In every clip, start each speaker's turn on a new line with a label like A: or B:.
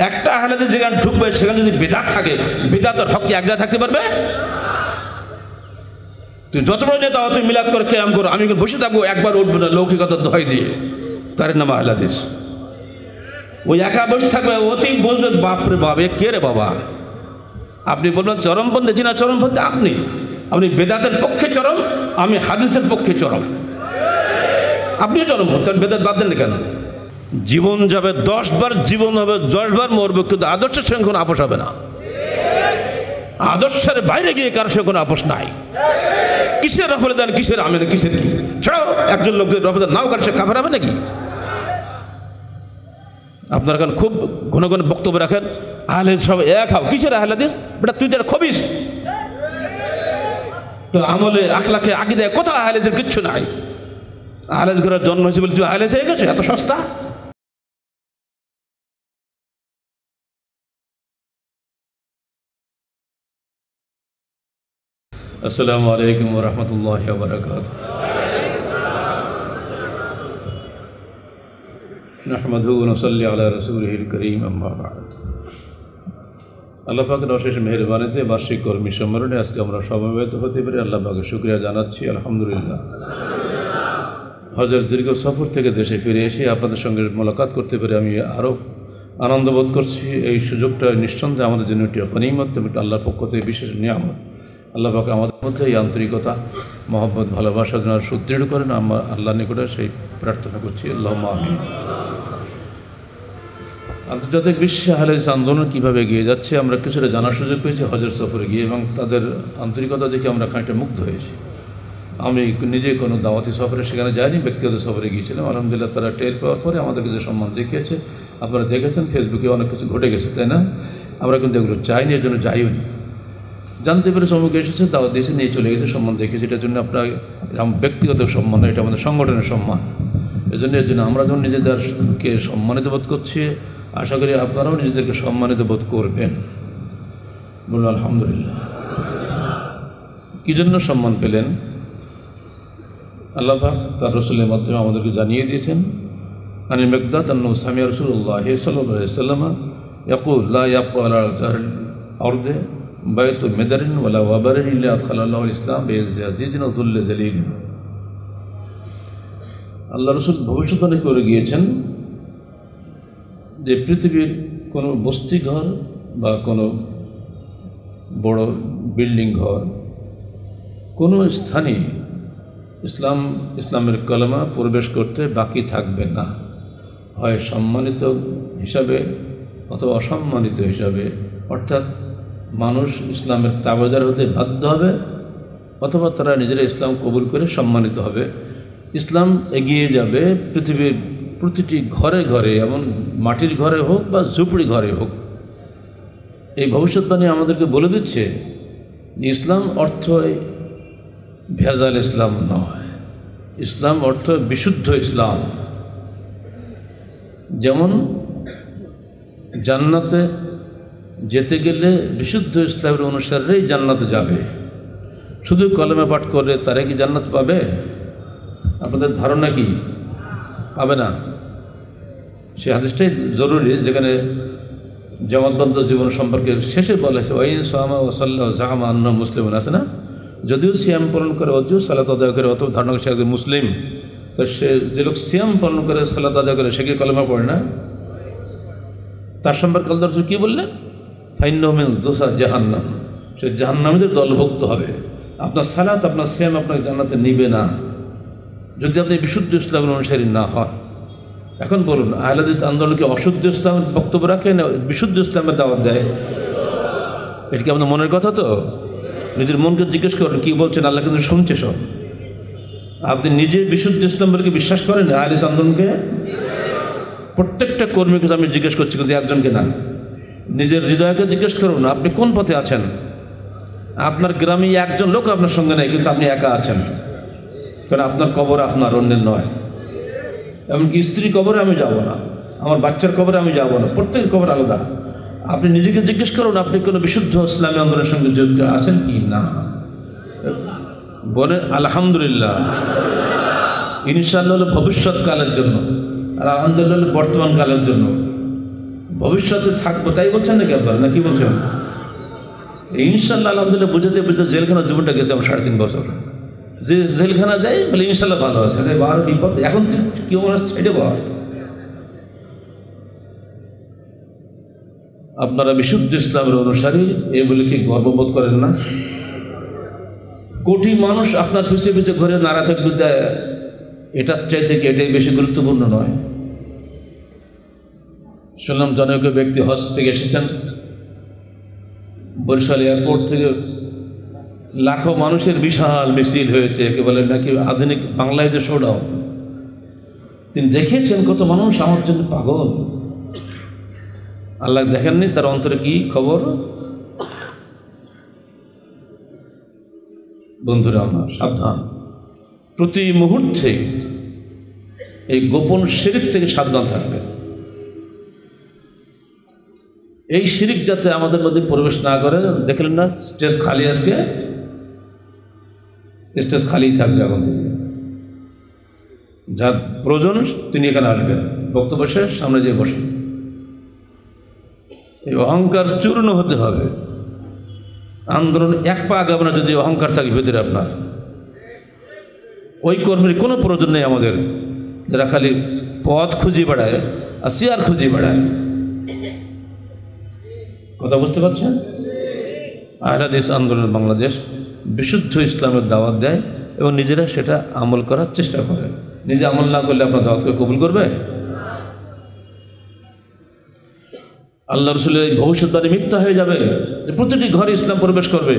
A: একটা আহলাদের যেখানে ঢুকবে, সেখানে যদি বেদাত থাকে, বেদাতের কি এক জায়গায় থাকতে পারবে? তুই যত বড় নেতা তুই মিলাদ করে কেয়াম করো। আমি বসে থাকব, একবার উঠবো না লৌকিকতার দোহাই দিয়ে। তার নাম আহলাদিস। ওই একা বসে থাকবে অতি বলবে, বাপরে বাপ, এ কে রে বাবা? আপনি বলবেন চরমপন্থী জি না চরমপন্থী আপনি। আপনি বেদাতের পক্ষে চরম, আমি হাদিসের পক্ষে চরম। আপনিও চরমপন্থী আপনি বেদাত বাদ দেন কেন? জীবন যাবে দশ বার জীবন হবে দশ বার মরবে, কিন্তু আদর্শের সঙ্গে কোনো আপোষ হবে না। আদর্শের বাইরে গিয়ে কারোর সঙ্গে কোনো আপোষ নাই। কিসের রফলে দেন, কিসের আমের কিসের কি? ছাড়াও একজন লোক যদি রফেদান নাও কারও সে কাফের হবে নাকি? আপনারা এখন খুব ঘন ঘন বক্তব্য রাখেন, আহলে সব এক হাও। কিসের আহলে দিস বেটা, তুই যারা খবিস। তো আমলে, আখলাকে আগে দেয় কোথাও আহলেজের কিচ্ছু নাই। আহলেজ ঘরের জন্ম হয়েছে বলে আহলেজ হয়ে গেছো এত সস্তা? আসসালামু আলাইকুম রহমতুল্লাহ বরকাত نحمده ونصلي على رسوله الكريم أما بعد আল্লাহ পাকের অশেষ মেহরবানিতে বার্ষিক কর্মী সম্মেলনে আজকে আমরা সমবেত হতে পেরে আল্লাহ পাকে শুক্রিয়া জানাচ্ছি আলহামদুলিল্লাহ হজের দীর্ঘ সফর থেকে দেশে ফিরে এসে আপনাদের সঙ্গে মোলাকাত করতে পেরে আমি আরও আনন্দ বোধ করছি এই সুযোগটা নিঃসন্দেহে আমাদের জন্য একটি হনিমত এবং একটি আল্লাহর পক্ষ থেকে বিশেষ নিয়ামত আল্লাহ পাকে আমাদের মধ্যে এই আন্তরিকতা, মহব্বত, ভালোবাসা যেন সুদৃঢ় করেন আমার আল্লাহ নিকটে সেই প্রার্থনা করছি। আল্লাহ আন্তর্জাতিক বিশ্বে হালেজ আন্দোলন কীভাবে এগিয়ে যাচ্ছে, আমরা কিছুটা জানার সুযোগ পেয়েছি হজের সফরে গিয়ে এবং তাদের আন্তরিকতা দেখে আমরা খানিকটা মুগ্ধ হয়েছি। আমি নিজে কোনো দাওয়াতি সফরে সেখানে যাইনি, ব্যক্তিগত সফরে গিয়েছিলাম। আলহামদুলিল্লাহ তারা টের পাওয়ার পরে আমাদেরকে যে সম্মান দেখিয়েছে, আপনারা দেখেছেন ফেসবুকে অনেক কিছু ঘটে গেছে, তাই না? আমরা কিন্তু এগুলো চাইনি এর জন্য যাইও নি জানতে পেরে সম্মুখে এসেছে, তাও দিয়েছে নিয়ে চলে গেছে সম্মান দেখেছে এটার জন্য আপনার ব্যক্তিগত সম্মান, এটা আমাদের সংগঠনের সম্মান। এজন্য, এর জন্য আমরা যখন নিজেদেরকে সম্মানিত বোধ করছি, আশা করি আপনারাও নিজেদেরকে সম্মানিত বোধ করবেন। বলুন, আলহামদুলিল্লাহ। কী জন্য সম্মান পেলেন? আল্লাহ পাক তার রসুলের মাধ্যমে আমাদেরকে জানিয়ে দিয়েছেন আনি মেকদাদ আন্নু সামিয়া রসুল্লাহ সাল্লাম ইয়াকুল, লা ইয়াকু আলা অর্দে বাইতু মেদারিন ওয়ালা ওয়াবারিন ইল্লা আদখালাল্লাহু ইসলাম বেইজ্জি আজিজিন ওদুল্লে জালিল আল্লাহ রসুল ভবিষ্যৎবাণী করে গিয়েছেন যে পৃথিবীর কোনো বস্তি ঘর বা কোনো বড় বিল্ডিং ঘর কোনো স্থানে ইসলাম, ইসলামের কলমা প্রবেশ করতে বাকি থাকবে না। হয় সম্মানিত হিসাবে অথবা অসম্মানিত হিসাবে। অর্থাৎ মানুষ ইসলামের তাবেদার হতে বাধ্য হবে, অথবা তারা নিজেরা ইসলাম কবুল করে সম্মানিত হবে। ইসলাম এগিয়ে যাবে পৃথিবীর প্রতিটি ঘরে ঘরে, এমন মাটির ঘরে হোক বা ঝুপড়ি ঘরে হোক। এই ভবিষ্যৎবাণী আমাদেরকে বলে দিচ্ছে, ইসলাম অর্থ ভেজাল ইসলাম নয়। ইসলাম অর্থ বিশুদ্ধ ইসলাম। যেমন জান্নাতে যেতে গেলে বিশুদ্ধ ইসলামের অনুসারেই জান্নাতে যাবে। শুধু কলমে পাঠ করে তারা কি জান্নাত পাবে? আপনাদের ধারণা কি? পাবে না। সে হাদিসটাই জরুরি, যেখানে জমাতবদ্ধ জীবন সম্পর্কে শেষে বলা হয়েছে, ওয়াইন সামা ওসাল্লাহ জাহামা আন্ন মুসলিম আছে না? যদিও সিয়াম পালন করে অদিও সালাত আদায় করে অত ধারণা সে একজন মুসলিম, তো সে যে লোক সিয়াম পালন করে, সালাত আদায় করে, সে কি কলমা পড়ে না? তার সম্পর্কে আল্লাহ কী বললেন? ফাইন্নমিন দোসা জাহান্নাম। সে জাহান্নামীদের দলভুক্ত হবে। আপনার সালাত, আপনার সিয়াম আপনাকে জান্নাতে নিবে না। যদি আপনি বিশুদ্ধ ইসলামের অনুসারী না হন। এখন বলুন আহলাদিস আন্দোলনকে অশুদ্ধ ইসলামের বক্তব্য রাখে না বিশুদ্ধ ইসলামের দাওয়াত দেয়? এটা কি আপনার মনের কথা তো? নিজের মনকে জিজ্ঞেস করেন, কী বলছেন? আল্লাহ কিন্তু শুনছে সব। আপনি নিজে বিশুদ্ধ ইসলামকে বিশ্বাস করেন আহলিস আন্দোলনকে? প্রত্যেকটা কর্মীকে আমি জিজ্ঞেস করছি, কিন্তু একজনকে না। নিজের হৃদয়কে জিজ্ঞেস করুন, আপনি কোন পথে আছেন? আপনার গ্রামে একজন লোক আপনার সঙ্গে নেই, কিন্তু আপনি একা আছেন। কারণ আপনার কবর আপনার, অন্যের নয়। এমনকি স্ত্রী কবরে আমি যাব না, আমার বাচ্চার কবরে আমি যাব না, প্রত্যেকের কবর আলাদা। আপনি নিজেকে জিজ্ঞেস করুন, আপনি কোনো বিশুদ্ধ ইসলামী আন্দোলনের সঙ্গে জড়িত আছেন কি না? বলে, আলহামদুলিল্লাহ। ইনশাল্লাহ হলো ভবিষ্যৎকালের জন্য, আর আলহামদুলিল্লাহ বর্তমান কালের জন্য। ভবিষ্যতে থাকব, তাই বলছেন নাকি আপনারা? না, কি বলছেন? ইনশাল্লাহ, আলহামদুলিল্লাহ, বুঝাতে বুঝতে জেলখানা জীবনটা গেছে আমার সাড়ে তিন বছর। যে জেলখানা যাই বলে ইনশাল্লাহ ভালো আছে। আরে বার বিপদ এখন তুই আমার ছেড়ে বল আপনারা বিশুদ্ধ ইসলামের অনুসারী এই বলে কি গর্ববোধ করেন না? কোটি মানুষ আপনার পিছিয়ে পিছিয়ে ঘরে নাড়া থাকবে এটার চাই থেকে এটাই বেশি গুরুত্বপূর্ণ নয়? শুনলাম জনৈক ব্যক্তি হজ থেকে এসেছেন। বরিশাল এয়ারপোর্ট থেকে লাখো মানুষের বিশাল মিছিল হয়েছে, একে বলে নাকি আধুনিক বাংলায় যে শোডাউন তিনি দেখিয়েছেন কত মানুষ আমার জন্য পাগল। আল্লাহ দেখেননি তার অন্তরে কি খবর? বন্ধুরা আমার, সাবধান। প্রতি মুহূর্তে এই গোপন শিরিক থেকে সাবধান থাকবে এই শিরিক যাতে আমাদের মধ্যে প্রবেশ না করে, দেখলেন না, স্টেজ খালি আজকে? স্টেজ খালি থাকবে এখন থেকে। যার প্রয়োজন, তিনি এখানে আসবেন। বক্তব্য শেষ, সামনে যেয়ে বসেন। এই অহংকার চূর্ণ হতে হবে। আন্দোলন এক পা আগাবে না যদি অহংকার থাকে ভেতরে আপনার। ওই কর্মীর কোনো প্রয়োজন নেই আমাদের। যারা খালি পথ খুঁজে বেড়ায়, আর চেয়ার খুঁজে বেড়ায়। কথা বুঝতে পারছেন? আহলাদিস আন্দোলন বাংলাদেশ বিশুদ্ধ ইসলামের দাওয়াত দেয় এবং নিজেরা সেটা আমল করার চেষ্টা করে। নিজে আমল না করলে আপনার দাওয়াতকে কবুল করবে? আল্লাহ রসুলের এই ভবিষ্যৎবাণী মিথ্যা হয়ে যাবে যে প্রতিটি ঘরে ইসলাম প্রবেশ করবে।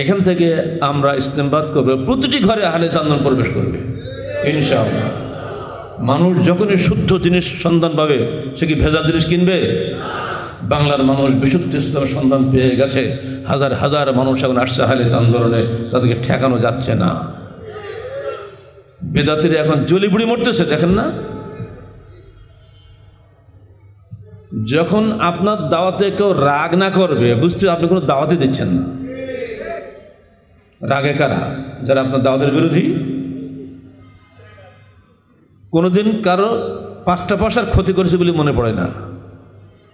A: এখান থেকে আমরা ইসলামবাদ করব প্রতিটি ঘরে আহলে চান্দন প্রবেশ করবে। ইনশাআল্লাহ। মানুষ যখনই শুদ্ধ জিনিস সন্ধান পাবে, সে কি ভেজা জিনিস কিনবে? বাংলার মানুষ বিশুদ্ধ ইসলামের সন্ধান পেয়ে গেছে। হাজার হাজার মানুষ এখন আসছে হালিস আন্দোলনে, তাদেরকে ঠেকানো যাচ্ছে না। বেদাতিরা এখন জলি বুড়ি মরতেছে, দেখেন না? যখন আপনার দাওয়াতে কেউ রাগ না করবে, বুঝতে আপনি কোনো দাওয়াতই দিচ্ছেন না। রাগে কারা? যারা আপনার দাওয়াতের বিরোধী? কোনোদিন কারও পাঁচটা পয়সার ক্ষতি করেছে বলে মনে পড়ে না।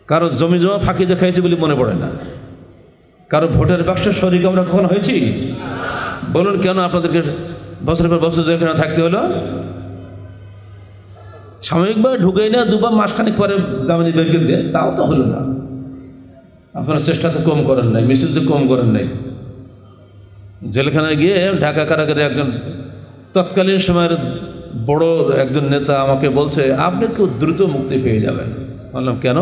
A: কারও জমি জমা ফাঁকি দেখাইছে বলে মনে পড়ে না। কারও ভোটের বাক্সে শরিক আমরা কখন হয়েছি? বলুন কেন আপনাদেরকে বছরের পর বছর যেখানে থাকতে হলো? সাময়িকভাবে ঢুকেই না, দুবার মাসখানিক পরে জামিনি বের করে দিয়ে, তাও তো হলো না। আপনারা চেষ্টা তো কম করেন নাই, মিছিল তো কম করেন নাই। জেলখানায় গিয়ে ঢাকা কারাগারে একজন তৎকালীন সময়ের বড় একজন নেতা আমাকে বলছে, আপনি খুব দ্রুত মুক্তি পেয়ে যাবেন। বললাম, কেন?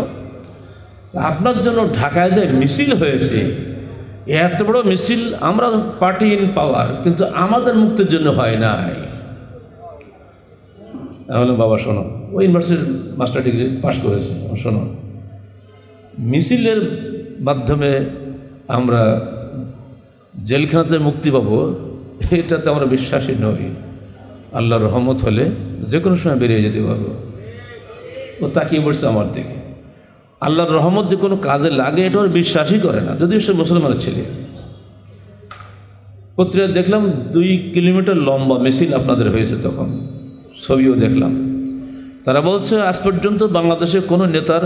A: আপনার জন্য ঢাকায় যে মিছিল হয়েছে, এত বড় মিছিল আমরা পার্টি ইন পাওয়ার, কিন্তু আমাদের মুক্তির জন্য হয় নাই। তাহলে বাবা, শোনো ওই ইউনিভার্সিটির মাস্টার ডিগ্রি পাশ করেছে, শোনো, মিছিলের মাধ্যমে আমরা জেলখানাতে মুক্তি পাবো, এটাতে আমরা বিশ্বাসী নই। আল্লাহর রহমত হলে যে কোনো সময় বেরিয়ে যেতে পারব। ও তাকিয়ে পড়ছে আমার দিকে। আল্লাহর রহমত যে কোনো কাজে লাগে, এটা ওর বিশ্বাসই করে না, যদিও সে মুসলমানের ছেলে। পত্রিকায় দেখলাম দুই কিলোমিটার লম্বা মিছিল আপনাদের হয়েছে তখন, ছবিও দেখলাম। তারা বলছে, আজ পর্যন্ত বাংলাদেশে কোনো নেতার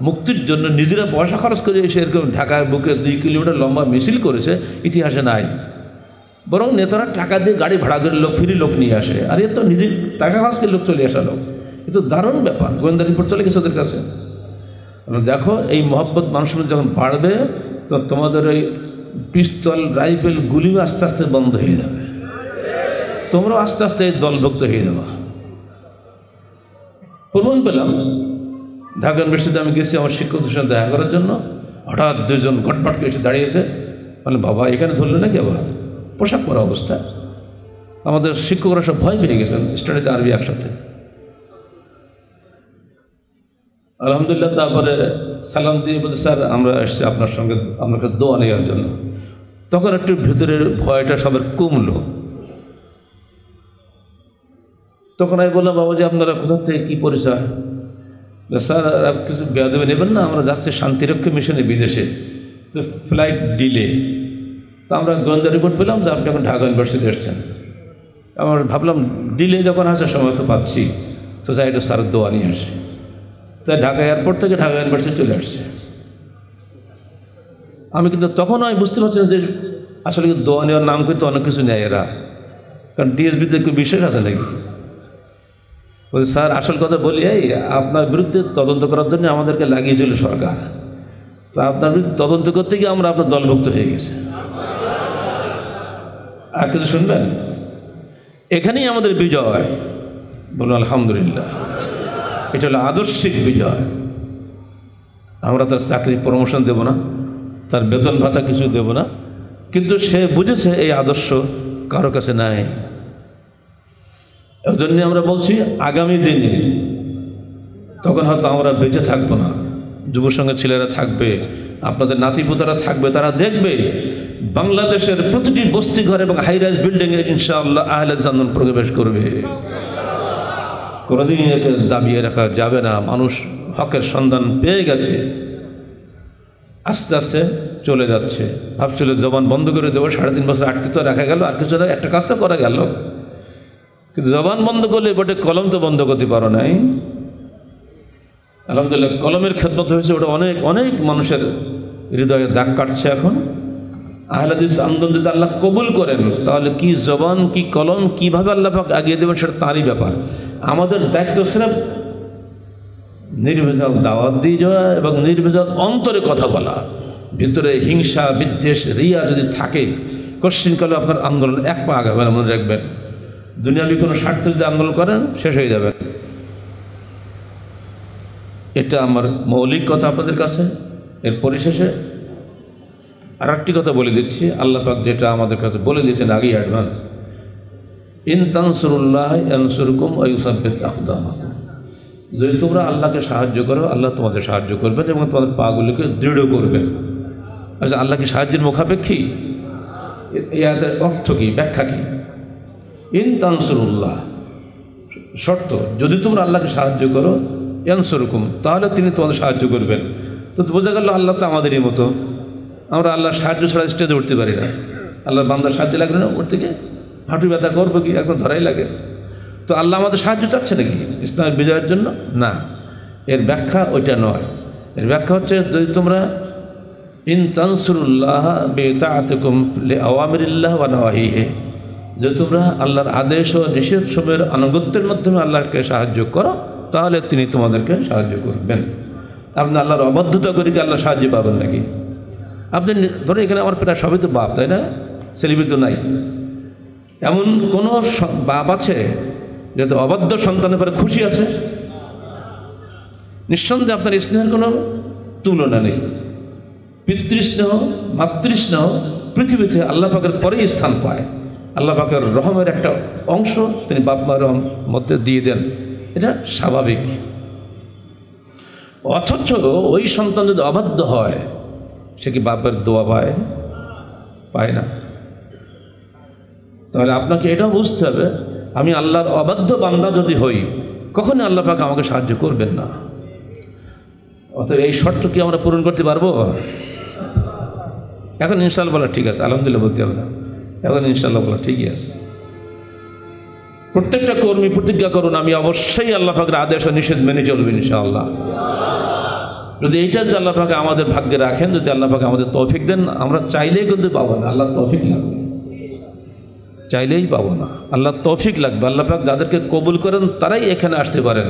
A: মুক্তির জন্য নিজেরা পয়সা খরচ করে এসে এরকম ঢাকায় বুকে দুই কিলোমিটার লম্বা মিছিল করেছে, ইতিহাসে নাই। বরং নেতারা টাকা দিয়ে গাড়ি ভাড়া করে লোক, ফিরি লোক নিয়ে আসে। আর এ তো নিজের টাকা খরচ করে লোক চলে আসা লোক। এ তো দারুণ ব্যাপার। গোয়েন্দা রিপোর্ট চলে গেছে ওদের কাছে। দেখো, এই মহব্বত মানুষের যখন বাড়বে, তো তোমাদের ওই পিস্তল, রাইফেল গুলিও আস্তে আস্তে বন্ধ হয়ে যাবে। তোমরাও আস্তে আস্তে এই দলভুক্ত হয়ে যাবে। প্রমাণ পেলাম। ঢাকা ইউনিভার্সিটিতে আমি গেছি আমার শিক্ষকদের সাথে দেখা করার জন্য। হঠাৎ দুজন ঘটপটকে এসে দাঁড়িয়েছে। মানে বাবা, এখানে ধরলো নাকি আবার? পোশাক পরা অবস্থা। আমাদের শিক্ষকরা সব ভয় পেয়ে গেছেন স্টাডিতে আরবি একসাথে। আলহামদুলিল্লাহ, তারপরে সালাম দিয়ে বলছে, স্যার, আমরা এসছি আপনার সঙ্গে আপনাকে দোয়া নেওয়ার জন্য। তখন একটু ভিতরের ভয়টা সবার কমলো। তখন আমি বললাম, বাবাজি, আপনারা কোথা থেকে কী পরিচয়? স্যার কিছু বেয়াদবে নেবেন না, আমরা যাচ্ছি শান্তিরক্ষা মিশনে বিদেশে। তো ফ্লাইট ডিলে তো আমরা গোয়েন্দা রিপোর্ট পেলাম যে আপনি এখন ঢাকা ইউনিভার্সিটি এসছেন। আমার ভাবলাম ডিলে যখন আসার সময় তো পাচ্ছি। তো যাই এটা স্যার দোয়া নিয়ে আসি। তাই ঢাকা এয়ারপোর্ট থেকে ঢাকা ইউনিভার্সিটি চলে আসছে। আমি কিন্তু তখন আমি বুঝতে পারছি না যে আসলে কি দোয়া নেওয়ার নাম কিন্তু অনেক কিছু নেয় এরা। কারণ ডিএসবিতে একটু বিশ্বাস আছে নাকি? বলছি, স্যার, আসল কথা বলি এই, আপনার বিরুদ্ধে তদন্ত করার জন্য আমাদেরকে লাগিয়েছিল সরকার। তো আপনার বিরুদ্ধে তদন্ত করতে গিয়ে আমরা আপনার দলভুক্ত হয়ে গেছে। আর কিছু শুনবেন? এখানেই আমাদের বিজয়। বলুন, আলহামদুলিল্লাহ। এটা হলো আদর্শিক বিজয়। আমরা তার চাকরি প্রমোশন দেব না, তার বেতন ভাতা কিছু দেব না, কিন্তু সে বুঝেছে এই আদর্শ কারও কাছে নাই। এই জন্যে আমরা বলছি, আগামী দিনে তখন হয়তো আমরা বেঁচে থাকব না। যুব সঙ্গে ছেলেরা থাকবে, আপনাদের নাতিপুতারা থাকবে, তারা দেখবে বাংলাদেশের প্রতিটি বস্তি ঘর এবং হাইরাইজ বিল্ডিংয়ে ইনশাআল্লাহ আহলে জান্নাত প্রবেশ করবে। কোনোদিন একে দাবিয়ে রাখা যাবে না। মানুষ হকের সন্ধান পেয়ে গেছে। আস্তে আস্তে চলে যাচ্ছে। ভাবছিল জবান বন্ধ করে দেবো, সাড়ে তিন বছর আটকে তো রাখা গেল, আর কিছু একটা কাজ তো করা গেল। কিন্তু জবান বন্ধ করলে বটে, কলম তো বন্ধ করতে পারো নাই। আলহামদুলিল্লাহ, কলমের খেদমত হয়েছে ওটা অনেক অনেক মানুষের হৃদয়ে দাগ কাটছে এখন। আহলাদিস আন্দোলন যদি আল্লাহ কবুল করেন, তাহলে কি জবান, কি কলম, কীভাবে আল্লাহ পাক আগিয়ে দেবেন সেটা তারই ব্যাপার। আমাদের দায়িত্ব সিরাপ নির্ভেজাল দাওয়াত দিয়ে যাওয়া এবং নির্ভেজাল অন্তরে কথা বলা। ভিতরে হিংসা, বিদ্বেষ, রিয়া যদি থাকে কশ্চিনকালে আপনার আন্দোলন এক পা আগাবে মনে রাখবেন। দুনিয়াবি কোনো স্বার্থে যদি আন্দোলন করেন, শেষ হয়ে যাবে। এটা আমার মৌলিক কথা আপনাদের কাছে। এর পরিশেষে আর একটি কথা বলে দিচ্ছি, আল্লাহ পাক যেটা আমাদের কাছে বলে দিয়েছেন আগেই অ্যাডভান্স ইন তানসুরুল্লাহ আনসুরকুম আকদামাকুম যদি তোমরা আল্লাহকে সাহায্য করো, আল্লাহ তোমাদের সাহায্য করবেন এবং তোমাদের পাগুলিকে দৃঢ় করবেন। আচ্ছা আল্লাহ কি সাহায্যের মুখাপেক্ষী? এই আয়াতের অর্থ কী, ব্যাখ্যা কী? ইন তানসুরুল্লাহ, শর্ত, যদি তোমরা আল্লাহকে সাহায্য করো, ইয়ানসুরকুম, তাহলে তিনি তোমাদের সাহায্য করবেন। তো বোঝা গেল আল্লাহ তো আমাদেরই মতো। আমরা আল্লাহর সাহায্য ছাড়া স্টেজে উঠতে পারি না। আল্লাহর বান্দার সাহায্য লাগবে না ওর থেকে। হাঁটু ব্যথা করব কি? একদম ধরাই লাগে। তো আল্লাহ আমাদের সাহায্য চাচ্ছে নাকি? ইসলামের বিজয়ের জন্য? না। এর ব্যাখ্যা ওইটা নয়। এর ব্যাখ্যা হচ্ছে যদি তোমরা ইন তানসুরুল্লাহ বেতাআতকুম লি আওয়ামিরিল্লাহ ওয়া নাওয়াহিহি, যদি তোমরা আল্লাহর আদেশ ও নিষেধ সময়ের আনুগত্যের মাধ্যমে আল্লাহকে সাহায্য করো, তাহলে তিনি তোমাদেরকে সাহায্য করবেন। আপনি আল্লাহর অবদ্ধতা করে কি আল্লাহ সাহায্য পাবেন নাকি? আপনি ধরুন এখানে আমার প্রায় সবই তো বাপ, তাই না? সেলিব্রিত নাই। এমন কোনো বাপ আছে যাতে অবাধ্য সন্তানের পরে খুশি আছে? নিঃসন্দেহে আপনার স্নেহের কোনো তুলনা নেই। পিতৃস্নেহ, মাতৃস্নেহ পৃথিবীতে আল্লাহ পাকের পরেই স্থান পায়। আল্লাহ পাকের রহমের একটা অংশ তিনি বাপ মার মধ্যে দিয়ে দেন। এটা স্বাভাবিক। অথচ ওই সন্তান যদি অবাধ্য হয় সে কি বাপের দোয়া পায়? পায় না। তাহলে আপনাকে এটাও বুঝতে হবে, আমি আল্লাহর অবাধ্য বান্দা যদি হই, কখনই আল্লাহ পাক আমাকে সাহায্য করবেন না। অতএব এই শর্ত কি আমরা পূরণ করতে পারব? এখন ইনশাল্লাহ বলা ঠিক আছে, আলহামদুলিল্লাহ বলতে হবে না। এখন ইনশাল্লাহ বলা ঠিকই আছে। প্রত্যেকটা কর্মী প্রতিজ্ঞা করুন, আমি অবশ্যই আল্লাহ পাকের আদেশ ও নিষেধ মেনে চলবেন ইনশাআল্লাহ। যদি এইটা যদি আল্লাহ পাকে আমাদের ভাগ্যে রাখেন, যদি আল্লাহ পাকে আমাদের তৌফিক দেন, আমরা চাইলেই কিন্তু পাবো না। আল্লাহ তৌফিক লাগবে। চাইলেই পাবো না। আল্লাহ তৌফিক লাগবে। আল্লাহ পাক যাদেরকে কবুল করেন, তারাই এখানে আসতে পারেন।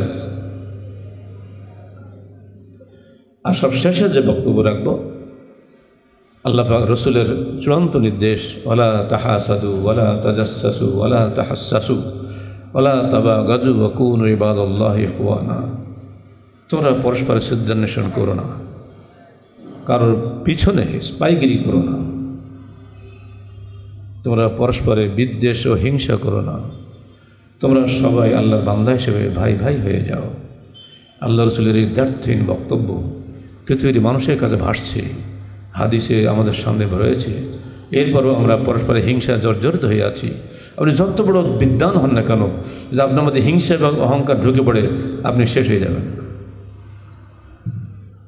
A: আর সব শেষে যে বক্তব্য রাখব, আল্লাহ পাক রসুলের চূড়ান্ত নির্দেশ ওলা তাহা সাদু ওলা তাজাসু ওলা তাহাসু ওলা তাবা গাজু ওকুন ইবাদ আল্লাহ হুয়ানা তোমরা পরস্পরের সিদ্ধান্বেষণ করো না। কারোর পিছনে স্পাইগিরি করো না। তোমরা পরস্পরে বিদ্বেষ ও হিংসা করো না। তোমরা সবাই আল্লাহর বান্ধা হিসেবে ভাই ভাই হয়ে যাও। আল্লাহ রসুলের এই দ্ব্যর্থহীন বক্তব্য পৃথিবীর মানুষের কাছে ভাসছে। হাদিসে আমাদের সামনে রয়েছে। এরপরও আমরা পরস্পরে হিংসা জর্জরিত হয়ে আছি। আপনি যত বড় বিদ্যান হন না কেন, যে আপনার মধ্যে হিংসা এবং অহংকার ঢুকে পড়ে আপনি শেষ হয়ে যাবেন।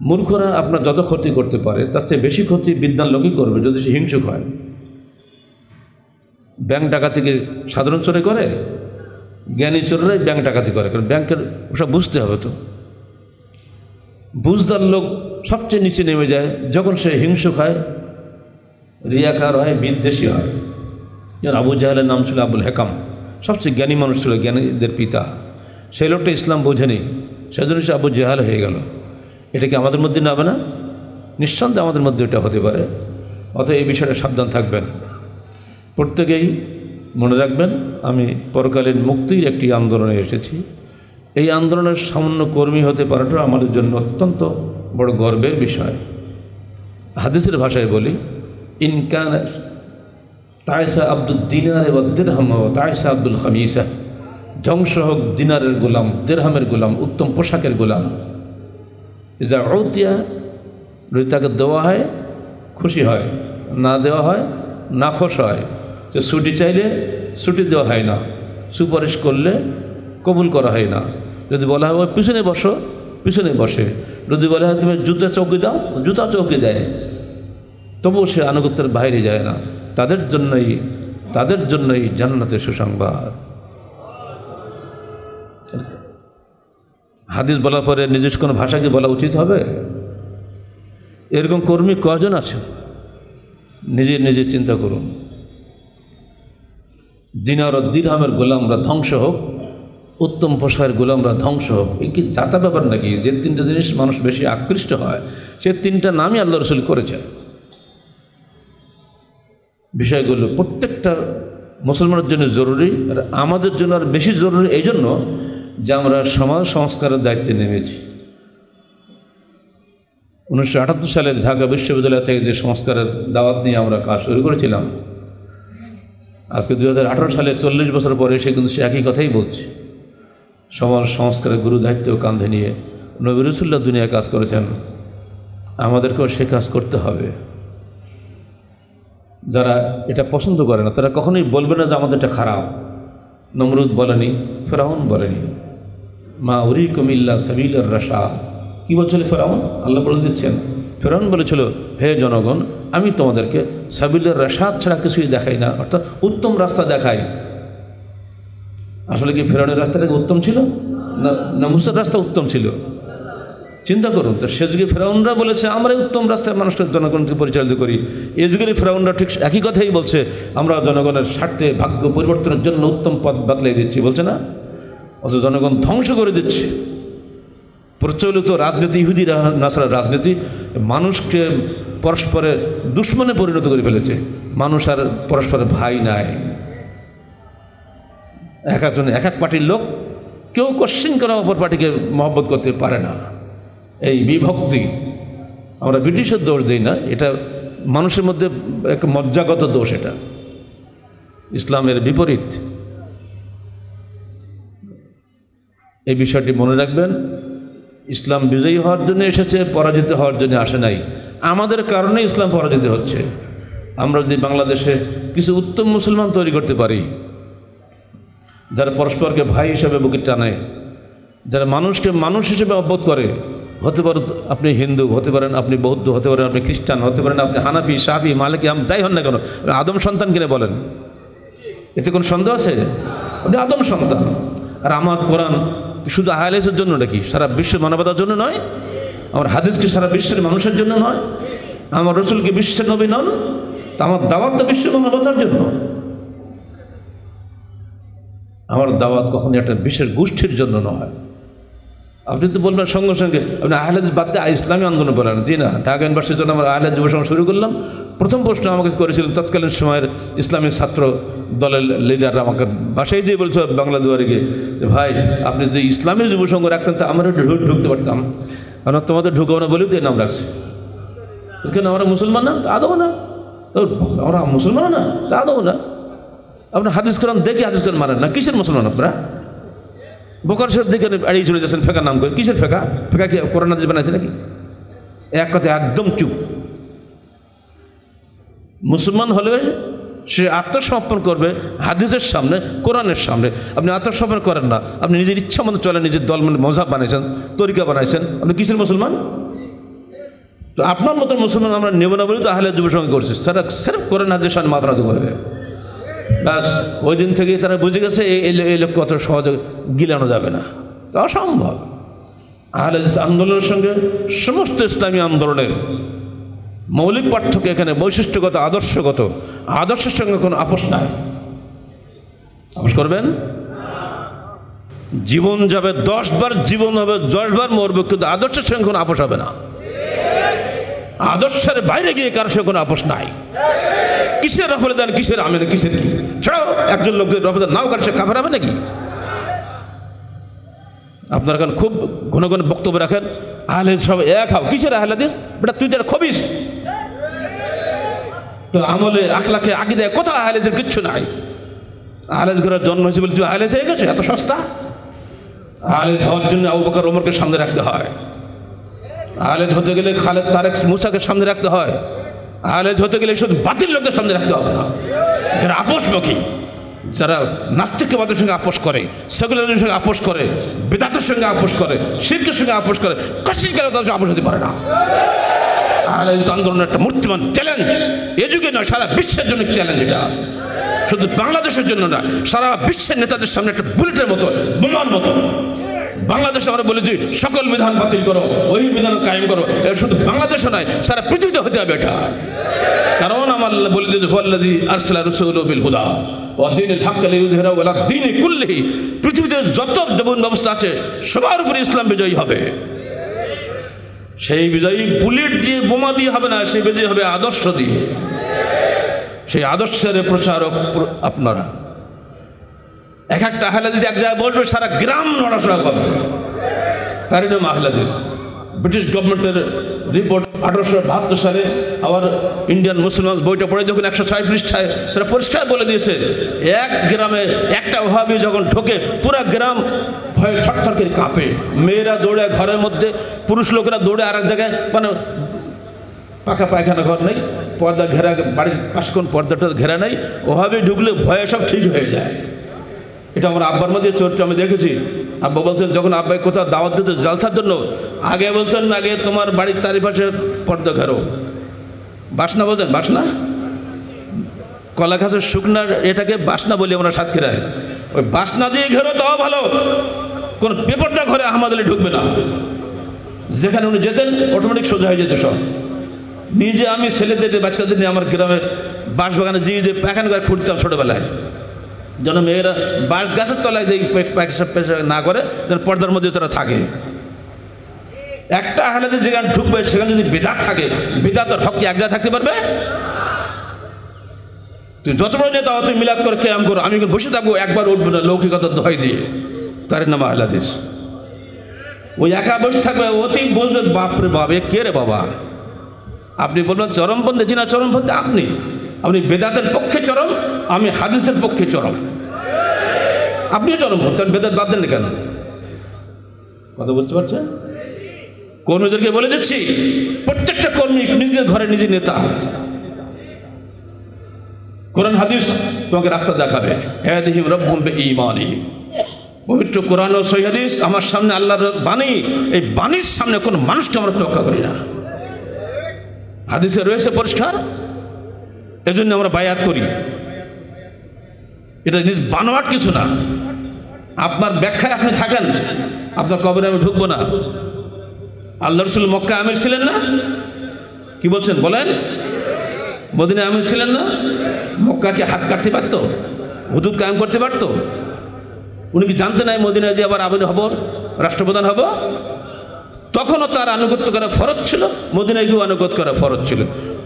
A: মূর্খরা আপনার যত ক্ষতি করতে পারে, তার চেয়ে বেশি ক্ষতি বিদ্যান লোকই করবে যদি সে হিংসুক হয়। ব্যাংক ডাকাতি কি সাধারণ চোরে করে? জ্ঞানী চোরেরাই ব্যাংক ডাকাতি করে, কারণ ব্যাংকের ওসব বুঝতে হবে তো। বুঝদার লোক সবচেয়ে নিচে নেমে যায়, যখন সে হিংসুক হয়, রিয়াকার হয়, বিদ্বেষী হয়। যেমন আবু জাহালের নাম ছিল আবুল হেকাম, সবচেয়ে জ্ঞানী মানুষ ছিল জ্ঞানীদের পিতা। সেই লোকটা ইসলাম বোঝেনি, সেজন্য সে আবু জাহাল হয়ে গেল। এটা কি আমাদের মধ্যে নাবে না? নিঃসন্দেহে আমাদের মধ্যে এটা হতে পারে। অতএব এই বিষয়টা সাবধান থাকবেন। প্রত্যেকেই মনে রাখবেন, আমি পরকালীন মুক্তির একটি আন্দোলনে এসেছি। এই আন্দোলনের সামান্য কর্মী হতে পারাটা আমাদের জন্য অত্যন্ত বড় গর্বের বিষয়। হাদিসের ভাষায় বলি ইনকান তায়সা আব্দুল দিনার এবার দেরহাম তায়সা আব্দুল খামিসা। ধ্বংস হোক দিনারের গোলাম, দেরহামের গোলাম, উত্তম পোশাকের গোলাম। যা ঔতিয়া যদি তাকে দেওয়া হয়, খুশি হয়, না দেওয়া হয় নাখোশ হয়। যে ছুটি চাইলে ছুটি দেওয়া হয় না, সুপারিশ করলে কবুল করা হয় না। যদি বলা হয় পিছনে বসো, পিছনে বসে। যদি বলা হয়, তুমি জুতা চৌকি দাও, জুতা চৌকি দেয়। তবুও সে আনুগত্যের বাইরে যায় না। তাদের জন্যই তাদের জন্যই জান্নাতের সুসংবাদ। হাদিস বলার পরে নিজস্ব কোনো ভাষাকে বলা উচিত হবে? এরকম কর্মী কজন আছে নিজে নিজে চিন্তা করুন। দিনার দিরহামের গোলামরা ধ্বংস হোক, উত্তম পোশাকের গোলামরা ধ্বংস হোক, এই কি যাতা ব্যাপার নাকি? যে তিনটা জিনিস মানুষ বেশি আকৃষ্ট হয়, সে তিনটা নামই আল্লাহ রসুল করেছেন। বিষয়গুলো প্রত্যেকটা মুসলমানের জন্য জরুরি, আর আমাদের জন্য আর বেশি জরুরি এই জন্য যে আমরা সমাজ সংস্কারের দায়িত্বে নেমেছি। উনিশশো আটাত্তর সালে ঢাকা বিশ্ববিদ্যালয় থেকে যে সংস্কারের দাওয়াত নিয়ে আমরা কাজ শুরু করেছিলাম, আজকে দু হাজার আঠারো সালে চল্লিশ বছর পরে এসে কিন্তু সে একই কথাই বলছে। সমাজ সংস্কারের গুরু দায়িত্ব কাঁধে নিয়ে নবিরুসুল্লাহ দুনিয়ায় কাজ করেছেন, আমাদেরকেও সে কাজ করতে হবে। যারা এটা পছন্দ করে না, তারা কখনোই বলবে না যে আমাদেরটা খারাপ। নমরুদ বলেনি, ফেরাউন বলেনি। মা উরি কুমিল্লা সাবিল রাশা। কী বলছিল ফেরাউন? আল্লাহ বলে দিচ্ছেন, ফেরাউন বলেছিল, হে জনগণ, আমি তোমাদেরকে সাবিলের রাশাদ ছাড়া কিছুই দেখাই না, অর্থাৎ উত্তম রাস্তা দেখাই। আসলে কি ফেরাউনের রাস্তাটা উত্তম ছিল? না না, মুসার রাস্তা উত্তম ছিল। চিন্তা করুন, তো সে যুগে ফেরাউনরা বলেছে, আমরাই উত্তম রাস্তায় মানুষকে, জনগণকে পরিচালিত করি। এ যুগের ফেরাউনরা ঠিক একই কথাই বলছে, আমরা জনগণের স্বার্থে, ভাগ্য পরিবর্তনের জন্য উত্তম পথ বাতলাই দিচ্ছি। বলছে না? অথচ জনগণ ধ্বংস করে দিচ্ছে। প্রচলিত রাজনীতি ইহুদি নাসার রাজনীতি, মানুষকে পরস্পরের দুশ্মনে পরিণত করে ফেলেছে। মানুষ আর পরস্পরের ভাই নাই। এক একজন, এক এক পার্টির লোক কেউ কোশ্চিন করা, অপর পার্টিকে মহব্বত করতে পারে না। এই বিভক্তি, আমরা ব্রিটিশের দোষ দিই না, এটা মানুষের মধ্যে এক মজ্জাগত দোষ এটা। ইসলামের বিপরীত। এই বিষয়টি মনে রাখবেন, ইসলাম বিজয়ী হওয়ার জন্য এসেছে, পরাজিত হওয়ার জন্য আসে নাই। আমাদের কারণে ইসলাম পরাজিত হচ্ছে। আমরা যদি বাংলাদেশে কিছু উত্তম মুসলমান তৈরি করতে পারি, যারা পরস্পরকে ভাই হিসেবে বুকে টানে, যারা মানুষকে মানুষ হিসেবে অবোধ করে, হতে পারেন আপনি হিন্দু, হতে পারেন আপনি বৌদ্ধ, হতে পারেন আপনি খ্রিস্টান, হতে পারেন আপনি হানাফি সাফি মালিকি, আম, যাই হন না কেন, আদম সন্তান কিনে বলেন। এতে কোনো সন্দেহ আছে? আপনি আদম সন্তান। আর আমার কোরআন শুধু আহলেসের জন্য নাকি? সারা বিশ্বের মানবতার জন্য নয়, আমার হাদিসকে সারা বিশ্বের মানুষের জন্য নয়, আমার রসুলকে বিশ্বের নবী নন, তা আমার দাওয়াত তো বিশ্ব মানবতার জন্য। আমার দাওয়াত কখনো একটা বিশেষ গোষ্ঠীর জন্য নয়। আপনি তো বলবেন সঙ্গে সঙ্গে, আপনি আহলেদ বাদ ইসলামী আন্দোলন বলেন জি না, ঢাকা ইউনিভার্সিটির জন্য আমরা আহলেদ যুব সংঘ শুরু করলাম। প্রথম প্রশ্ন আমাকে করেছিলেন, তৎকালীন সময়ের ইসলামী ছাত্র দলের লিডাররা আমাকে বাসায় যেয়ে বলছে বাংলা দুয়ারে গিয়ে যে, ভাই, আপনি যদি ইসলামী যুব সংঘ রাখতেন, তো আমরা ঢুকতে পারতাম। কারণ তোমাদের ঢুকাবো না বলেও তো নাম রাখছি। কেন, আমরা মুসলমান না? তা দেবো না। আমরা মুসলমান না? তা দেবো না? আপনার হাদিস কোরআন দেখে হাদিস কোরআন মারেন না। কিসের মুসলমান আপনারা? বোকার দিকে এড়িয়ে চলে যাচ্ছেন ফেঁকার নাম করে। কিসের ফেঁকা? ফেঁকা কি? করোনা হাদিস বানাইছে নাকি? এক কথা একদম চুপ। মুসলমান হলে সে আত্মসমর্পণ করবে হাদিসের সামনে, কোরআনের সামনে। আপনি আত্মসমর্পণ করেন না। আপনি নিজের ইচ্ছা মতো চলে নিজের দল মানে মজাব বানাইছেন, তরিকা বানাইছেন। আপনি কিসের মুসলমান? তো আপনার মতো মুসলমান আমরা নেব না বলি তো আহলে যুব সঙ্গে করছি সেটা সেরফ কোরআন হাদিসের সামনে মাত্রাতে করবে। ব্যাস, ওই দিন থেকেই তারা বুঝে গেছে এই লোককে অত সহজে গিলানো যাবে না। তা অসম্ভব। আহলে আন্দোলনের সঙ্গে সমস্ত ইসলামী আন্দোলনের মৌলিক পার্থক্য এখানে বৈশিষ্ট্যগত, আদর্শগত, আদর্শের সঙ্গে কোনো আপোষ নাই। আপোষ করবেন? জীবন যাবে দশ বার জীবন হবে দশ বার মরবে, কিন্তু আদর্শের সঙ্গে কোনো আপোষ হবে না। আদর্শের বাইরে গিয়ে কারোর সঙ্গে কোনো আপোষ নাই। কিসের রফলে দেন কিসের আমেন কিসের কি? ছাড়াও একজন লোকদের রফলে নাও কার সে কাফের হবে নাকি? আপনারা এখন খুব ঘন ঘন বক্তব্য রাখেন। আহলে সব এক হাও। কিসের আহলে দিস বেটা, তুই তার খবিস। তো আমলে, আখলাকে আগে দেয় কোথাও আহলেজের কিচ্ছু নাই। আহলেজ ঘরের জন্ম হয়েছে বলে তুই আহলেজ হয়ে গেছে এত সস্তা? আহলেজ হওয়ার জন্য আবু বকর, ওমরকে সামনে রাখতে হয়। আহলেজ হতে গেলে খালেদ তারেক মুসাকে সামনে রাখতে হয়। আহলেজ হতে গেলে শুধু বাতিল লোকদের সামনে রাখতে হবে না। যারা আপোষমুখী, যারা নাস্তিকবাদের সঙ্গে আপোষ করে সেগুলারের সঙ্গে আপোষ করে, বেদাতের সঙ্গে আপোষ করে শিল্পের সঙ্গে আপোষ করে কশিস গেলে তাদের আপোষ হতে পারে না? আহলেজ আন্দোলনের একটা মূর্তিমান চ্যালেঞ্জ এ যুগে নয়, সারা বিশ্বের জন্য চ্যালেঞ্জ এটা। শুধু বাংলাদেশের জন্য না, সারা বিশ্বের নেতাদের সামনে একটা বুলেটের মতো, বোমার মতো। বাংলাদেশে আমরা বলেছি, সকল বিধান বাতিল করো, ওই বিধান কায়েম করো। এটা শুধু বাংলাদেশে নয়, সারা পৃথিবীতে হতে হবে এটা। কারণ আমার বলে দিয়েছে, হুয়াল্লাযী আরসালা রাসূলাহু বিল হুদা পৃথিবীতে যত জীবন ব্যবস্থা আছে, সবার উপরে ইসলাম বিজয়ী হবে। সেই বিজয়ী বুলেট দিয়ে বোমা দিয়ে হবে না, সেই বিজয়ী হবে আদর্শ দিয়ে। সেই আদর্শের প্রচারক আপনারা। এক একটা আহলাদিস এক জায়গায় বসবে সারা গ্রাম নড়াচড়া করবে। তারই নাম আহলাদিস। ব্রিটিশ গভর্নমেন্টের রিপোর্ট আঠারোশো বাহাত্তর সালে আবার ইন্ডিয়ান মুসলমান বইটা পড়ে যখন একশো ছয় পৃষ্ঠায়, তারা পরিষ্কার বলে দিয়েছে, এক গ্রামে একটা ওহাবি যখন ঢোকে, পুরা গ্রাম ভয়ে থরথর করে কাঁপে। মেয়েরা দৌড়ে ঘরের মধ্যে, পুরুষ লোকেরা দৌড়ে আর এক জায়গায় মানে পাকা পায়খানা ঘর নেই, পর্দা ঘেরা, বাড়ির পাশে কোন পর্দাটা ঘেরা নেই ওভাবে ঢুকলে ভয়ে সব ঠিক হয়ে যায়। এটা আমার আব্বার মধ্যে চরিত্র, আমি দেখেছি। আব্বা বলতেন, যখন আব্বাই কোথাও দাওয়াত দিত জালসার জন্য, আগে বলতেন, আগে তোমার বাড়ির চারিপাশে পর্দা ঘেরো। বাসনা বলতেন, বাসনা? কলা গাছের শুকনার এটাকে বাসনা বলি আমরা সাতক্ষীরায়। ওই বাসনা দিয়ে ঘেরো, তাও ভালো। কোন পেপারটা ঘরে আহমদ আলী ঢুকবে না। যেখানে উনি যেতেন অটোমেটিক সোজা হয়ে যেত সব। নিজে আমি ছেলেদের, বাচ্চাদের নিয়ে আমার গ্রামে বাঁশ বাগানে যে যে পায়খানা করে খুঁড়তাম ছোটোবেলায়। যেন মেয়েরা বাঁশ গাছের তলায় যে পায়খানা পেশা না করে, যেন পর্দার মধ্যে তারা থাকে। একটা আহলাদের যেখানে ঢুকবে, সেখানে যদি বেদাত থাকে বেদাত আর হককে এক জায়গায় থাকতে পারবে? তুই যত বড় নেতা তুই মিলাদ করে কেয়াম করো, আমি বসে থাকব, একবার উঠবো না, লৌকিকতার দোহাই দিয়ে। তার নাম আহলাদিস। ওই একা বসে থাকবে অতি বলবে, বাপরে বাপ, এ কে রে বাবা? আপনি বলবেন, চরমপন্থী, জি না, চরমপন্থী, আপনি। আপনি বেদাতের পক্ষে চরম, আমি হাদিসের পক্ষে চরম। আপনিও চরমপন্থী আমি বেদাত বাদ দেন কেন? কথা বলতে পারছেন? কর্মীদেরকে বলে দিচ্ছি, প্রত্যেকটা কর্মী নিজের ঘরে নিজে নেতা। কোরআন, হাদিস তোমাকে রাস্তা দেখাবে। হ্যাঁ দেহিম ইমানি পবিত্র কোরআন ও সহি হাদিস আমার সামনে আল্লাহর বাণী, এই বাণীর সামনে কোনো মানুষকে আমরা তোয়াক্কা করি না। হাদিসে রয়েছে পরিষ্কার এজন্য আমরা বায়াত করি। এটা জিনিস বানোয়াট কিছু না। আপনার ব্যাখ্যায় আপনি থাকেন, আপনার কবরে আমি ঢুকবো না। আল্লাহ রসুল মক্কা আমির ছিলেন না? কি বলছেন? বলেন। মদিনা আমির ছিলেন না? মক্কাকে হাত কাটতে পারত? হুদুদ কায়েম করতে পারত? উনি কি জানতে নাই মদিনায় যে আবার আমির হব, রাষ্ট্রপ্রধান হব? তখনও তার আনুগত্য করা ফরজ ছিল, মদিনায় গিয়েও আনুগত্য করা ফরজ ছিল।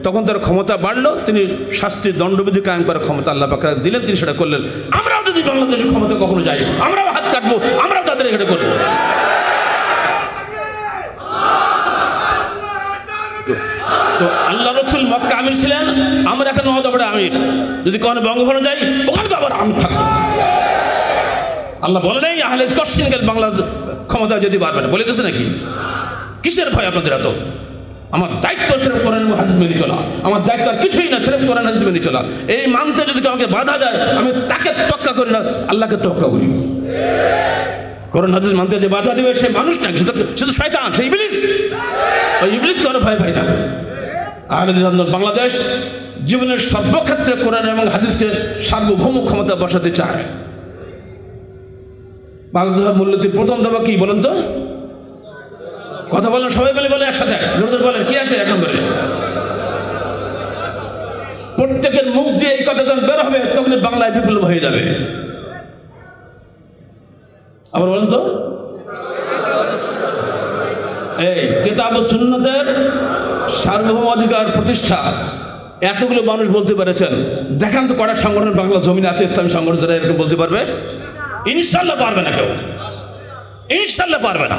A: তখন তার ক্ষমতা বাড়লো, তিনি শাস্তির দণ্ডবিধি কায়েম করার ক্ষমতা আল্লাহ পাকা দিলেন, তিনি সেটা করলেন। আমরাও যদি বাংলাদেশের ক্ষমতা কখনো যাই, আমরাও হাত কাটবো, আমরাও তাদের এখানে করব। তো আল্লাহ রসুল মক্কা আমির ছিলেন, আমরা এখন নহদবড়ে আমির। যদি কখনো বঙ্গভবনে যাই, ওখানে তো আবার আমি থাকব। আল্লাহ বলে নেই, আহলে কশিন বাংলার ক্ষমতা যদি বাড়বে না। বলে দিয়েছে নাকি? কিসের ভয় আপনাদের এত? আমার দায়িত্ব সেরফ কোরআন এবং হাদিস মেনে চলা। আমার দায়িত্ব আর কিছুই না সেরফ কোরআন হাদিস মেনে চলা। এই মানতে যদি আমাকে বাধা দেয়, আমি তাকে তক্কা করি না, আল্লাহকে তক্কা করি। কোরআন, হাদিস মানতে যে বাধা দেবে সে মানুষ না সে তো সে তো শয়তান, সে ইবলিস। ওই ইবলিস তো ভয় পাই না। আন্দোলন বাংলাদেশ জীবনের সর্বক্ষেত্রে কোরআন এবং হাদিসকে সার্বভৌম ক্ষমতা বসাতে চায়, বাংলাদেশের মূল্যতির প্রথম দফা কি বলেন তো? কথা বলেন, সবাই বলে বলে একসাথে। বলেন কি আসে এক নম্বরে? প্রত্যেকের মুখ দিয়ে এই কথা যখন বের হবে, তখন বাংলায় বিপ্লব হয়ে যাবে। আবার বলেন তো। এই কিতাব সুন্নতের সার্বভৌম অধিকার প্রতিষ্ঠা। এতগুলো মানুষ বলতে পেরেছেন। দেখান তো কটা সংগঠন বাংলা জমিন আছে, ইসলামী সংগঠন, যারা এরকম বলতে পারবে? ইনশাল্লাহ পারবে না কেউ। ইনশাল্লাহ পারবে না।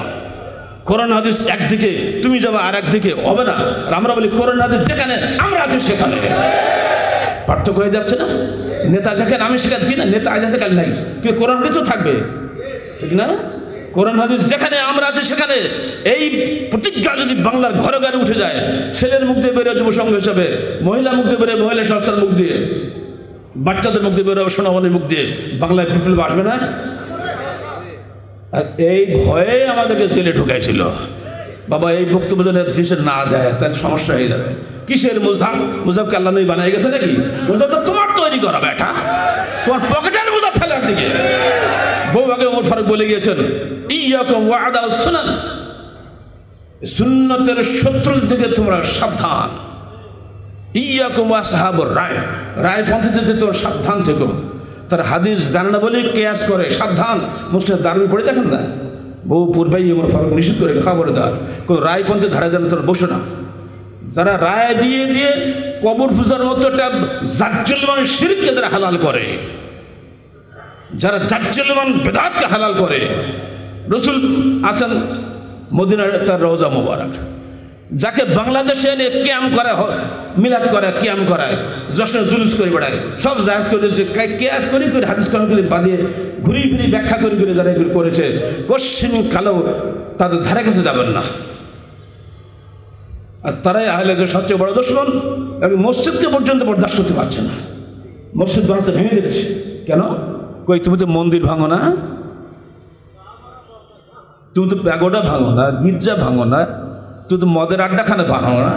A: কোরআন হাদিস একদিকে, তুমি যাবে আর একদিকে হবে না। আর আমরা বলি, কোরআন হাদিস যেখানে, আমরা আছি সেখানে। পার্থক্য হয়ে যাচ্ছে না? নেতা যেখানে আমি শেখাচ্ছি না? নেতা আজ আছে কাল নাই। কিন্তু কোরআন হাদিসও থাকবে? ঠিক না? কোরআন হাদিস যেখানে, আমরা আছি সেখানে। এই প্রতিজ্ঞা যদি বাংলার ঘরে ঘরে উঠে যায়, ছেলের মুখ দিয়ে বেরোয় যুব সংঘ হিসাবে, মহিলা মুখ দিয়ে বেরোয় মহিলা সংস্থার মুখ দিয়ে, বাচ্চাদের মুখ দিয়ে বেরোয় সোনামণির মুখ দিয়ে, বাংলায় বিপ্লব আসবে না? আর এই ভয়ে আমাদেরকে জেলে ঢুকাইছিল। বাবা, এই বক্তব্য যেন দেশে না দেয়, তাহলে সমস্যা হয়ে যাবে। কিসের মুজাব? মুজাবকে আল্লাহ নবী বানিয়ে গেছে নাকি? মুজাব তো তোমার তৈরি করা, বেটা। তোমার পকেটের মুজাব ফেলার দিকে। বউ আগে ওমর ফারুক বলে গিয়েছেন ইয়াকুম ওয়াদা সুনান। সুন্নতের শত্রুর থেকে তোমরা সাবধান। ইয়াকুম ওয়াসাহাবুর রায়। রায় পন্থীতে তোর সাবধান থেকো। তার হাদিস জানে না বলে কেয়াস করে, সাবধান। মুসলিম দারুণ পড়ে দেখেন না? বহু পূর্বেই ওমর ফারুক নিষেধ করে খবরদার কোনো রায়পন্থী ধারা যেন তোর বসো না। যারা রায় দিয়ে দিয়ে কবর পূজার মতো একটা জাজ্জল্যমান শিরকে তারা হালাল করে। যারা জাজ্জল্যমান বেদাতকে হালাল করে। রসুল আছেন মদিনার তার রোজা মোবারক। যাকে বাংলাদেশে এনে ক্যাম্প করা হয়, মিলাদ করে, ক্যাম্প করায় যশ্ন জুলুস করে বেড়ায়, সব জাহাজ করে দিয়েছে। কেয়াস করে করে হাদিস করে বাদিয়ে ঘুরিয়ে ফিরিয়ে ব্যাখ্যা করে করে যারা এগুলো করেছে, কোশ্চিন কালো তাদের ধারে কাছে যাবেন না। আর তারাই আহলে যে সবচেয়ে বড় দুশ্মন, এবং মসজিদকে পর্যন্ত বরদাস্ত করতে পারছে না। মসজিদ বানাতে ভেঙে দিচ্ছে কেন? কই, তুমি তো মন্দির ভাঙো না? তুমি তো প্যাগোডা ভাঙো না, গির্জা ভাঙো না তুই মদের আড্ডাখানে ভাঙো না।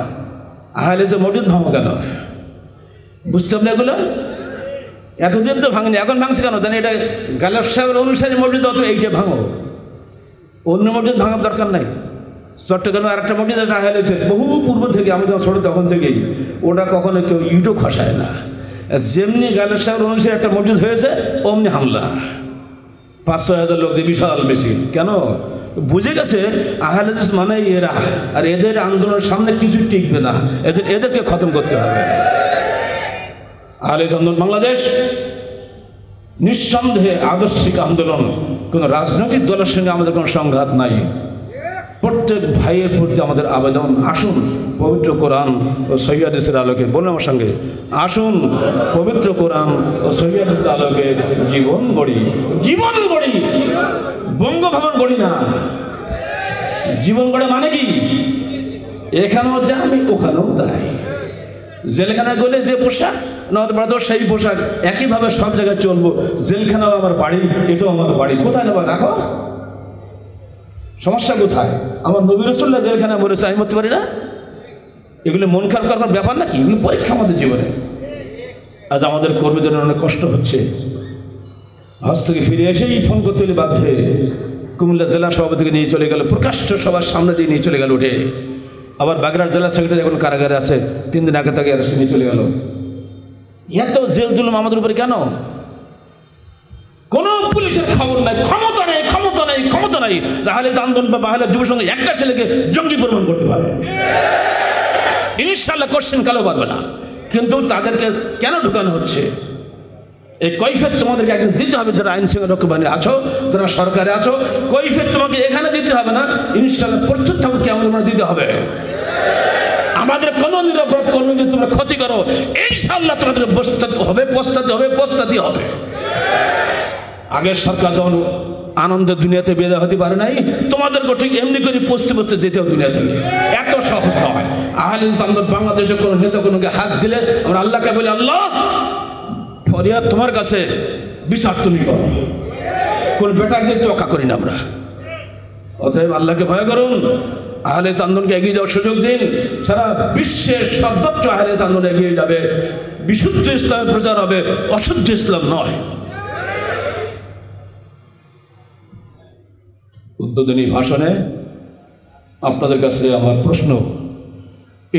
A: আহলে যে মসজিদ ভাঙো কেন? বুঝতে হবে এগুলো? এতদিন তো ভাঙনি, এখন ভাঙছে কেন? জানি এটা গালার সাহেবের অনুসারী মসজিদ অত এইটা ভাঙো। অন্য মসজিদ ভাঙার দরকার নাই। চট্টগ্রামে আরেকটা মসজিদ আছে আহলেছে বহু পূর্ব থেকে, আমি যখন ছোটো তখন থেকেই, ওটা কখনো কেউ ইটও খসায় না। যেমনি গালের সাহেবের অনুসারী একটা মসজিদ হয়েছে, অমনি হামলা। পাঁচ ছয় হাজার লোক দিয়ে বিশাল বেশি কেন? বুঝে গেছে আহলেদিস মানে এরা। আর এদের আন্দোলনের সামনে কিছু টিকবে না। এদের, এদেরকে খতম করতে হবে। আহলে আন্দোলন বাংলাদেশ, নিঃসন্দেহে আদর্শিক আন্দোলন, কোনো রাজনৈতিক দলের সঙ্গে আমাদের কোনো সংঘাত নাই। প্রত্যেক ভাইয়ের প্রতি আমাদের আবেদন, আসুন, পবিত্র কোরআন ও সৈয়াদিসের আলোকে, বলুন আমার সঙ্গে, আসুন, পবিত্র কোরআন ও সৈয়াদিসের আলোকে জীবন গড়ি। জীবন গড়ি! বঙ্গভবন গড়ি না। জীবন গড়ে মানে কি? এখানেও যা, আমি ওখানেও তাই। জেলখানায় গেলে যে পোশাক তো সেই পোশাক, একইভাবে সব জায়গায় চলবো। জেলখানাও আমার বাড়ি, এটাও আমার বাড়ি। কোথায় নেবা রাখো সমস্যা কোথায়? আমার নবী রসুল্লাহ জেলখানায় মরেছে, আমি মরতে পারি না? এগুলো মন খারাপ করার ব্যাপার নাকি? এগুলো পরীক্ষা আমাদের জীবনে। আজ আমাদের কর্মীদের অনেক কষ্ট হচ্ছে। হজ থেকে ফিরে এসেই ফোন করতে হলে বাধ্য কুমিল্লা জেলা সভাপতিকে নিয়ে চলে গেল, প্রকাশ্য সবার সামনে দিয়ে নিয়ে চলে গেল উঠে। আবার বাগেরহাট জেলা সেক্রেটারি এখন কারাগারে আছে, তিন দিন আগে তাকে নিয়ে চলে গেল। এত জেল জুলুম আমাদের উপরে কেন? কোনো পুলিশের খবর নাই, ক্ষমতা নেই ক্ষমতা নেই ক্ষমতা নেই। তাহলে আন্দোলন বা বাহালের যুব সঙ্গে একটা ছেলেকে জঙ্গি প্রমাণ করতে পারবে। ইনশাল্লাহ কোশ্চেন কালো পারবে না। কিন্তু তাদেরকে কেন ঢুকানো হচ্ছে? এই কৈফের তোমাদেরকে একদিন দিতে হবে, যারা আইন শৃঙ্খলা রক্ষা বাহিনী আছো, যারা সরকারে আছো কৈফের তোমাকে এখানে দিতে হবে না ইনশাল্লাহ প্রস্তুত থাকো, কেমন দিতে হবে। আমাদের কোনো নিরাপদ কর্মী যদি তোমরা ক্ষতি করো ইনশাল্লাহ তোমাদেরকে বসতে হবে পোস্তাতে হবে পোস্তাতে হবে। আগের সরকার যখন আনন্দের দুনিয়াতে বেদা হতে পারে নাই, তোমাদেরকে ঠিক এমনি করে পচতে পচতে যেতে হবে দুনিয়া থেকে। এত সহজ নয়। আহলে বাংলাদেশের কোনো নেতা কোনোকে হাত দিলে আমরা আল্লাহকে বলি, আল্লাহ ফরিয়াদ তোমার কাছে বিচার তুমি করো কোন দিয়ে তোকা করি না আমরা। অতএব আল্লাহকে ভয় করুন। আহলে আন্দোলনকে এগিয়ে যাওয়ার সুযোগ দিন। সারা বিশ্বের সর্বত্র আহলে আন্দোলন এগিয়ে যাবে। বিশুদ্ধ ইসলামের প্রচার হবে, অশুদ্ধ ইসলাম নয়। উদ্বোধনী ভাষণে আপনাদের কাছে আমার প্রশ্ন।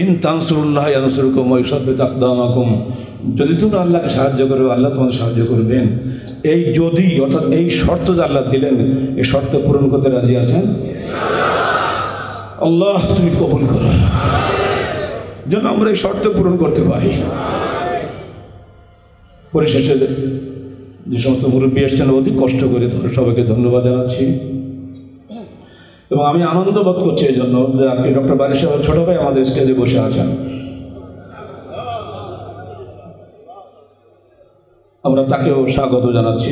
A: ইন তানসুরুল্লাহ আনসুরকুম ওইসব্বিত আকদামাকুম। যদি তোমরা আল্লাহকে সাহায্য করবে আল্লাহ তোমাদের সাহায্য করবেন। এই যদি, অর্থাৎ এই শর্ত যে আল্লাহ দিলেন, এই শর্ত পূরণ করতে রাজি আছেন? আল্লাহ, তুমি কবুল করো। যেন আমরা এই শর্ত পূরণ করতে পারি। পরিশেষে যে সমস্ত মুরব্বী এসছেন, অধিক কষ্ট করে সবাইকে ধন্যবাদ জানাচ্ছি। এবং আমি আনন্দ বোধ করছি এই জন্য যে আজকে ডক্টর বারিশ সাহেব ছোট ভাই আমাদের স্টেজে বসে আছেন। আমরা তাকেও স্বাগত জানাচ্ছি।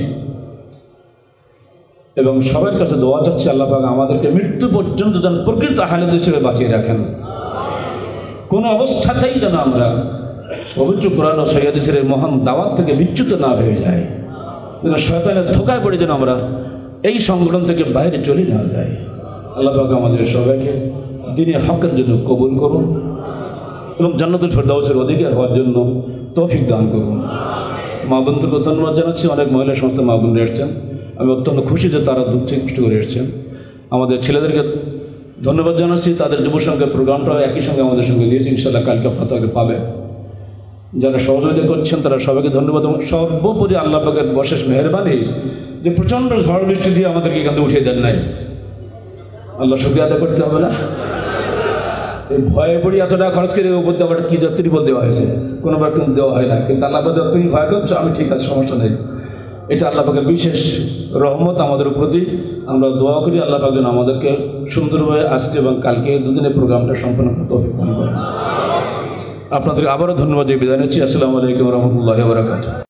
A: এবং সবার কাছে দোয়া চাচ্ছি আল্লাহ পাক আমাদেরকে মৃত্যু পর্যন্ত যেন প্রকৃত হালেদ হিসেবে বাঁচিয়ে রাখেন। কোনো অবস্থাতেই যেন আমরা পবিত্র কোরআন ও সৈয়দিসের মহান দাওয়াত থেকে বিচ্যুত না হয়ে যায় যেন শয়তানের ধোকায় পড়ে যেন আমরা এই সংগঠন থেকে বাইরে চলে না যাই। আল্লাহ পাক আমাদের সবাইকে দিনে হকের জন্য কবুল করুন এবং জান্নাতুল ফেরদাউসের অধিকার হওয়ার জন্য তৌফিক দান করুন। মা বন্ধুকে ধন্যবাদ জানাচ্ছি। অনেক মহিলা সমস্ত মা বোনরা এসছেন। আমি অত্যন্ত খুশি যে তারা দুঃখ কষ্ট করে এসছেন। আমাদের ছেলেদেরকে ধন্যবাদ জানাচ্ছি। তাদের যুব সংঘের প্রোগ্রামটাও একই সঙ্গে আমাদের সঙ্গে দিয়েছে। ইনশাল্লাহ কালকে আপনাকে পাবে যারা সহযোগিতা করছেন, তারা সবাইকে ধন্যবাদ। এবং সর্বোপরি আল্লাহ পাকের বশেষ মেহরবানি যে প্রচণ্ড ঝড় বৃষ্টি দিয়ে আমাদেরকে এখান থেকে উঠিয়ে দেন নাই। আল্লাহ শুক্রিয়া আদায় করতে হবে না। এই ভয়ে পড়ি এত টাকা খরচ করে উপর আবার কী যাত্রী বল দেওয়া হয়েছে কোনোবার কিন্তু দেওয়া হয় না। কিন্তু আল্লাহ পাক তুমি ভয় করছ, আমি ঠিক আছে, সমস্যা নেই। এটা আল্লাহ পাকে বিশেষ রহমত আমাদের প্রতি। আমরা দোয়া করি আল্লাহ পাক যেন আমাদেরকে সুন্দরভাবে আজকে এবং কালকে দুদিনের প্রোগ্রামটা সম্পন্ন করতে অভিজ্ঞান আপনাদের আবারও ধন্যবাদ দিয়ে বিদায় নিচ্ছি। আসসালামু আলাইকুম রহমতুল্লাহ বারাকাত